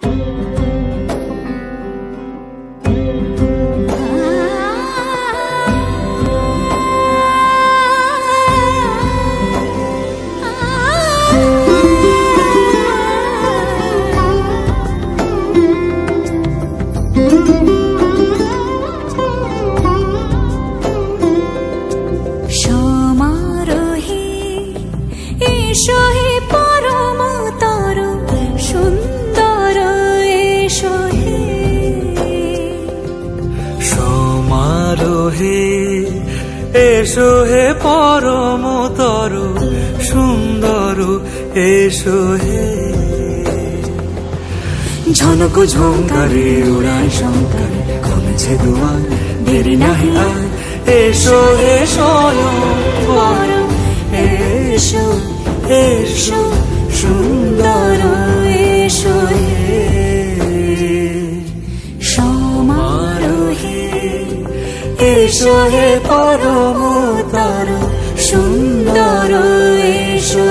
সমারোহে এসো হে পরম তর, সুন্দর এসো হে। ঝনক ঝঙ্কারে উড়ায় শঙ্কর, কমেছে দুয়ার, দেরি নাহি আর। এসো হে স্বয়ং এসো এসো, সুন্দর এসো এসো হে পরম তর সুন্দর এসো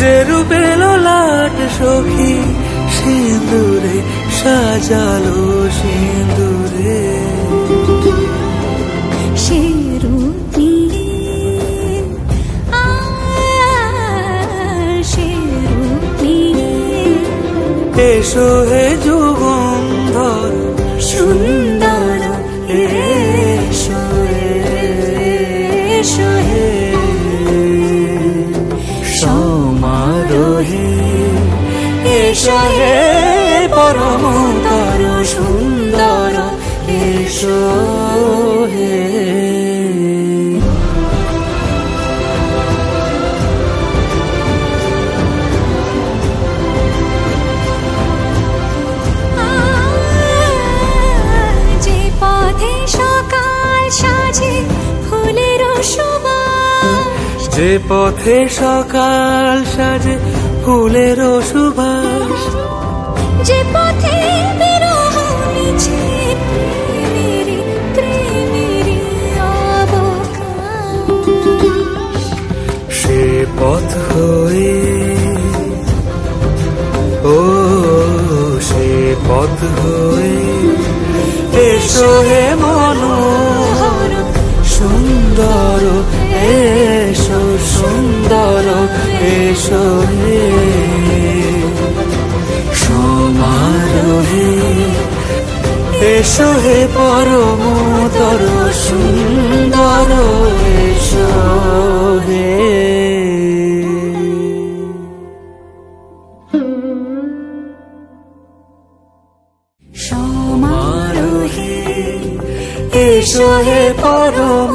যে রূপে লাট সখী সিঁদুরে সাজালো সিঁদুরে এসো হে যুগন্ধর সুন্দর যে পথে সকাল সাজে ফুলের সুবাস। যে পথে সে পথ হয়ে ও সে পথ হয়ে এসো হে মনোহর সুন্দর এসো সুন্দর এসো হে। সমারোহে এসো হে পরম তর সুন্দর এসো হে। সমারোহে এসো হে পরম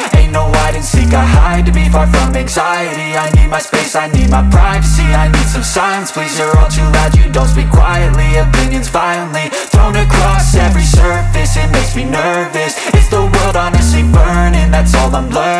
I hide to be far from anxiety. I need my space, I need my privacy I need some silence, please, you're all too loud You don't speak quietly, opinions violently Thrown across every surface, it makes me nervous. Is the world honestly burning? That's all I'm learning